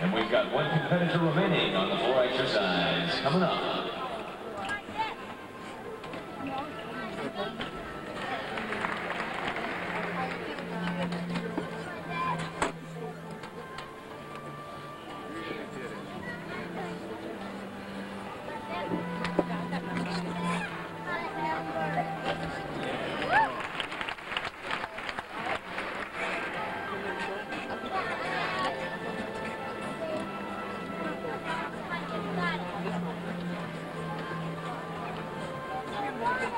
And we've got one competitor remaining on the floor exercise. Coming up.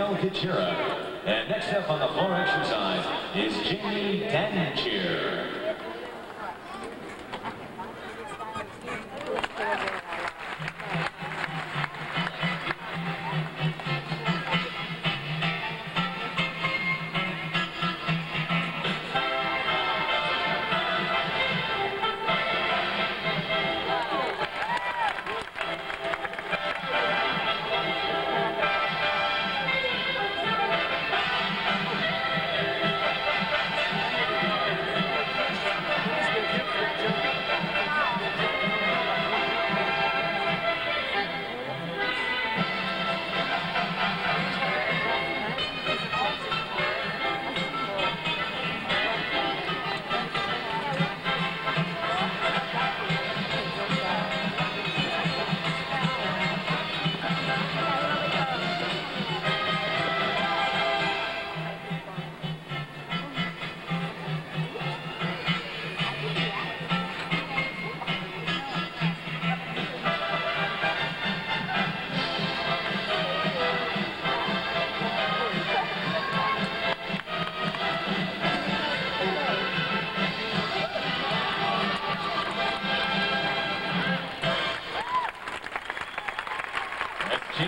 And next up on the floor exercise is Jamie Dantzscher.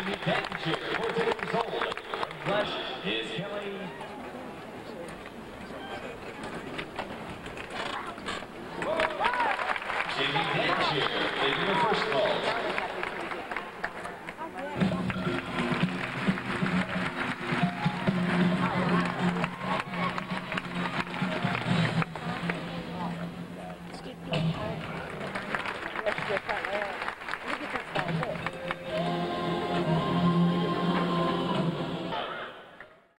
Amy Dantzscher, 14 years old. Flesh is Kelly. Jamie Dantzscher, making her first call. Look at this guy. Look.